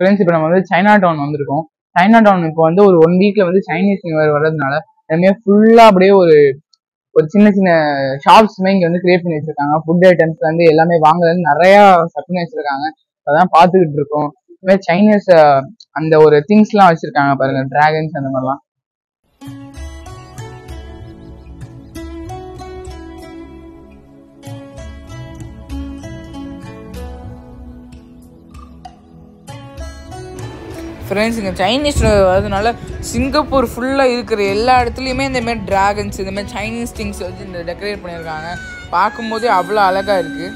Friends இப்போ நம்ம வந்து சைனா டவுன் வந்திருக்கோம். சைனா டவுன் இப்போ வந்து ஒரு ஒன் வீக்ல வந்து சைனீஸ் நியூ இயர் வர்றதுனால எல்லாமே ஃபுல்லா அப்படியே ஒரு ஒரு சின்ன சின்ன ஷாப்ஸ்மே இங்க வந்து கிரியேட் பண்ணி வச்சிருக்காங்க. ஃபுட் ஐட்டம்ஸ்ல இருந்து எல்லாமே வாங்குறது நிறைய செட் பண்ணி வச்சிருக்காங்க. அதான் பார்த்துக்கிட்டு இருக்கோம். சைனீஸ் அந்த ஒரு திங்ஸ்லாம் வச்சிருக்காங்க பாருங்க. டிராகன்ஸ் அந்த மாதிரிலாம். ஃப்ரெண்ட்ஸ் இங்கே சைனீஸ் வரதுனால சிங்கப்பூர் ஃபுல்லாக இருக்கிற எல்லா இடத்துலையுமே இந்தமாரி ட்ராகன்ஸ் இந்தமாரி சைனீஸ் திங்ஸ் வச்சு இந்த டெக்கரேட் பண்ணியிருக்காங்க. பார்க்கும்போதே அவ்வளோ அழகாக இருக்குது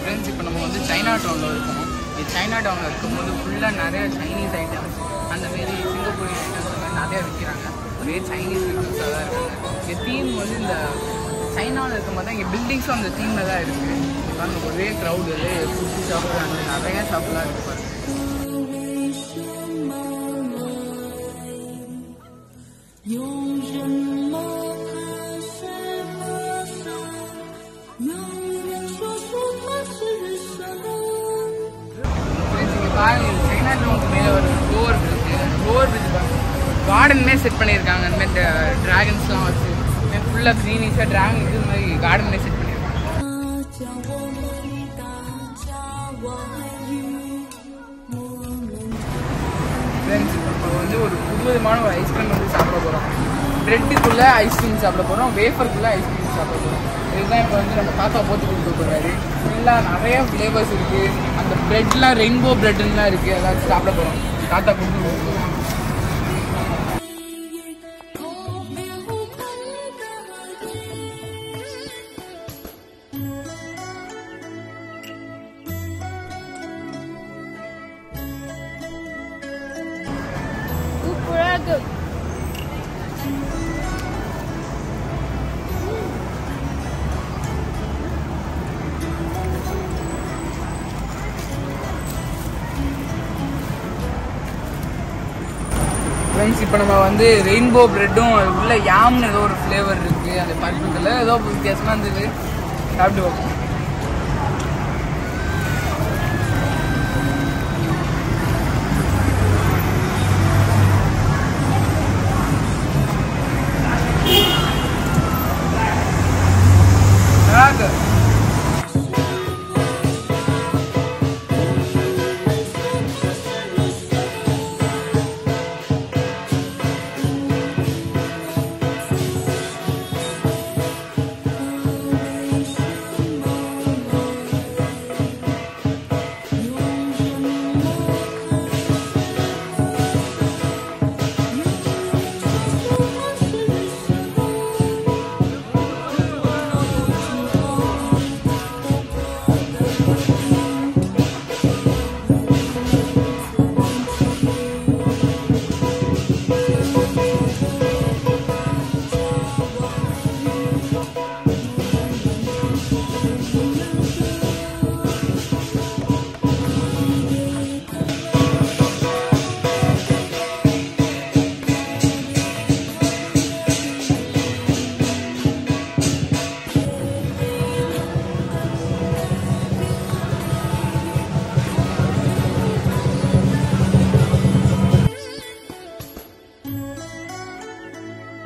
ஃப்ரெண்ட்ஸ் இப்போ நம்ம வந்து சைனா டவுனில் இருக்கோம். இந்த சைனா டவுனில் இருக்கும்போது ஃபுல்லாக நிறைய சைனீஸ் ஐட்டம்ஸ் அந்த மாரி சிங்கப்பூர் ஐட்டம்ஸ் அந்த மாதிரி விற்கிறாங்க ஒரே சைனீஸ் ஐட்டம்ஸாக தான் இருக்காங்க. இந்த தீம் வந்து இந்த சைனாவில் இருக்கும்போது தான் இங்கே பில்டிங்ஸும் அந்த தீமில் தான் இருக்குது பாருங்க ஒரே க்ரௌடு ஃபுட் ஷாப்பு அந்த நிறைய ஷாப்லாம் இருக்குது பாருங்க ஃப்ரெண்ட்ஸ் இங்கே பாருங்க சைனா டவுனுக்கு மேலே ஒரு ஓவர் பிரிட்ஜ் ஓவர் பிரிட்ஜ் பாருங்க கார்டன்மே செட் பண்ணியிருக்காங்க இந்த மாதிரி ட்ராகன்ஸ்லாம் வச்சு. ஃபுல்லாக க்ரீனிஷாக ட்ராகன் இது மாதிரி கார்டன்மே செட் ஒரு ஒரு ஐஸ்கிரீம் வந்து சாப்பிட போகிறோம் ப்ரெட்டுக்குள்ளே ஐஸ்கிரீம் சாப்பிட போகிறோம் வேஃபருக்குள்ளே ஐஸ்கிரீம் சாப்பிட போகிறோம் இதுதான் இப்போ வந்து நம்ம தாத்தா போட்டு கொடுக்க போகிறாரு எல்லாம் நிறைய ஃப்ளேவர்ஸ் இருக்குது அந்த ப்ரெட்லாம் ரெயின்போ ப்ரெட்டுலாம் இருக்குது அதாவது சாப்பிட போகிறோம் தாத்தா கொடுத்து கொடுக்க இருக்கு ஃப்ரெண்ட்ஸ் இப்போ நம்ம வந்து ரெயின்போ ப்ரெட்டும் உள்ள யாம்னு ஏதோ ஒரு ஃப்ளேவர் இருக்குது அந்த பருப்புக்கில் ஏதோ வித்தியாசமாக இருந்தது. சாப்பிட்டு பார்ப்போம்.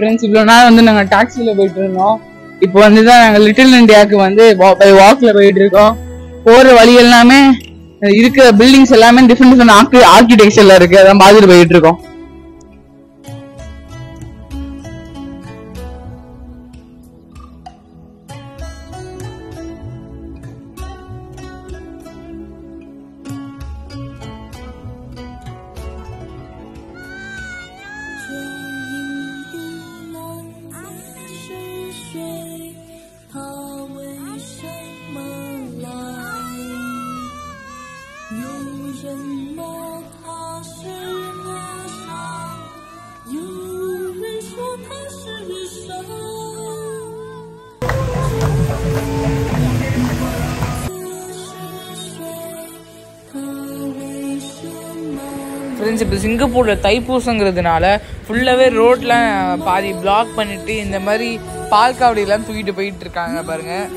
ஃப்ரெண்ட்ஸ் இவ்வளோ நாள் வந்து நாங்கள் டாக்ஸியில் போயிட்டு இருந்தோம் இப்போ வந்து தான் நாங்கள் லிட்டில் இண்டியாவுக்கு வந்து பை வாக்கில் போயிட்டு இருக்கோம் போகிற வழி எல்லாமே இருக்கிற பில்டிங்ஸ் எல்லாமே டிஃப்ரெண்ட் டிஃப்ரெண்ட் ஆர்கி ஆர்கிடெக்சரில் இருக்குது அதான் பார்த்துட்டு போயிட்டு இருக்கோம் இருந்துச்சு இப்போ சிங்கப்பூரில் தைப்பூசங்கிறதுனால ஃபுல்லாகவே ரோட்லாம் பாதி பிளாக் பண்ணிட்டு இந்த மாதிரி பால்காவடியெல்லாம் தூக்கிட்டு போயிட்டு இருக்காங்க பாருங்கள்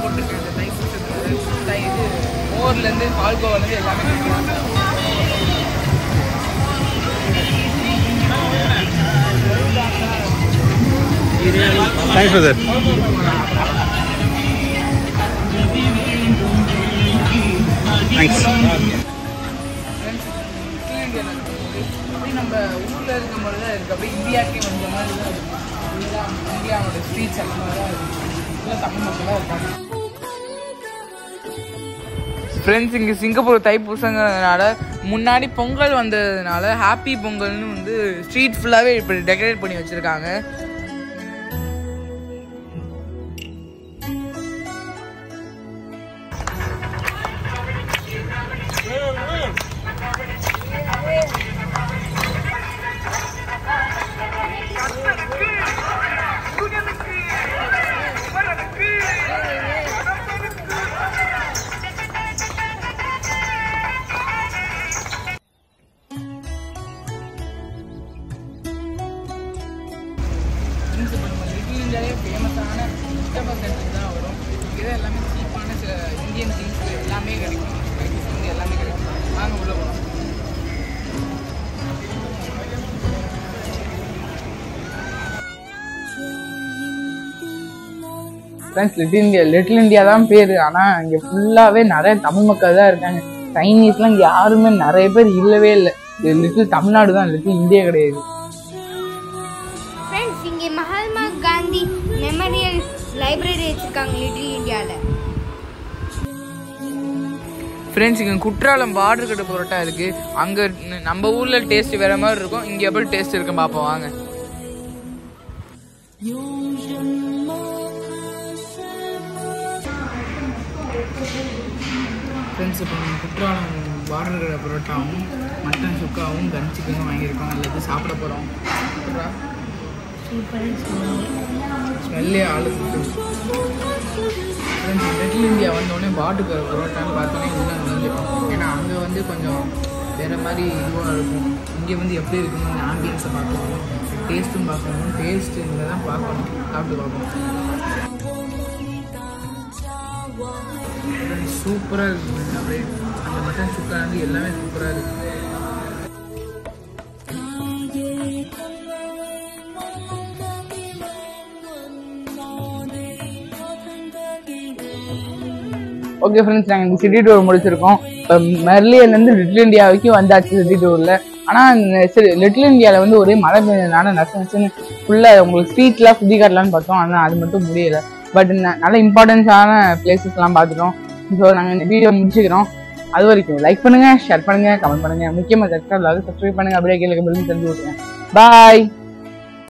போட்டிருக்காங்க தைப்பூசத்துக்கு தை இது மோர்லேருந்து பால்கோவாலேருந்து எல்லாமே தேங்க்ஸ் பிரதர் தேங்க்ஸ் நம்ம ஊரில் தான் அப்படியே இந்தியாக்கே வந்த மாதிரி தான் இருக்கும் இந்தியாவோட அந்த மாதிரி தான் இருக்கும் தமிழ் மக்களாக ஃப்ரெண்ட்ஸ் இங்கே சிங்கப்பூர் தைப்பூசங்கிறதுனால முன்னாடி பொங்கல் வந்ததுனால ஹாப்பி பொங்கல்னு வந்து ஸ்ட்ரீட் ஃபுல்லாகவே இப்படி டெக்கரேட் பண்ணி வச்சுருக்காங்க. இந்தியாலே ஃபேமஸான வெஜிடபிள் சென்டர் தான் வரும் இங்கே எல்லாமே சீப்பான சில இந்தியன் திங்ஸ் எல்லாமே கிடைக்கும். ஸ்பைசஸ் வந்து எல்லாமே கிடைக்கும். வாங்க உள்ள போகலாம் friends little India little India தான் பேர். ஆனால் இங்கே ஃபுல்லாகவே நிறைய தமிழ் மக்கள் தான் இருக்காங்க. சைனீஸ்லாம் இங்கே யாருமே நிறைய பேர் இல்லவே இல்லை. இது லிட்டில் தமிழ்நாடு தான் லிட்டில் இந்தியா கிடையாது. ஃப்ரெண்ட்ஸ் இங்கே மகாத்மா மெமரியல் லைப்ரரி வச்சுருக்காங்க லிட்டில் இந்தியாவில் ஃப்ரெண்ட்ஸ் இங்கே குற்றாலம் பார்டர் கட்டு புரோட்டா இருக்குது அங்கே நம்ம ஊரில் டேஸ்ட் வேறு மாதிரி இருக்கும். இங்கே எப்படி டேஸ்ட் இருக்கும் பார்ப்போம் வாங்க. ஃப்ரெண்ட்ஸ் இப்போ நம்ம குற்றாலம் பார்டர் கடை பரோட்டாவும் மட்டன் சுக்காவும் கன் சிக்கனும் வாங்கியிருக்கோம். எல்லாத்தையும் சாப்பிட போகிறோம் ஸ்மெல்லே ஆளு. லிட்டில் இந்தியா வந்தோடனே பாட்டுக்கு புரோட்டான்னு பார்த்தோன்னே இன்னும் நுழைஞ்சிடும் ஏன்னா அங்கே வந்து கொஞ்சம் வேறு மாதிரி இதுவாக இருக்கும். இங்கே வந்து எப்படி இருக்குன்னு ஆம்பியன்ஸை பார்க்கணும் டேஸ்ட்டும் பார்க்கணும் டேஸ்ட்டு இங்கே தான் பார்க்கணும் சாப்பிட்டு பார்க்கணும். சூப்பராக இருக்குது அப்படியே அந்த மட்டன் சுக்கா வந்து எல்லாமே சூப்பராக இருக்குது ஓகே ஃப்ரெண்ட்ஸ் நாங்கள் இந்த சிட்டி டூர் முடிச்சிருக்கோம். இப்போ மெர்லியர்லேருந்து லிட்டில் இந்தியா வரைக்கும் வந்தாச்சு சிட்டி டூரில் ஆனால் சரி லிட்டில் இந்தியாவில் வந்து ஒரே மழை பெய்ஞ்சதுனால நச நசுன்னு ஃபுல்லாக உங்களுக்கு ஸ்ட்ரீட்லாம் சுற்றி காட்டலான்னு பார்த்தோம். ஆனால் அது மட்டும் முடியலை. பட் நல்ல இம்பார்ட்டன்ஸான பிளேசஸ்லாம் பார்த்துட்டோம். ஸோ நாங்கள் இந்த வீடியோ முடிச்சுக்கிறோம். அது வரைக்கும் லைக் பண்ணுங்கள் ஷேர் பண்ணுங்கள் கமெண்ட் பண்ணுங்கள் முக்கியமாக சப்ஸ்கிரைப் சப்ஸ்கிரைப் பண்ணுங்கள் அப்படியே கீழே பில்லும் தெரிஞ்சு விட்டுருங்க பாய்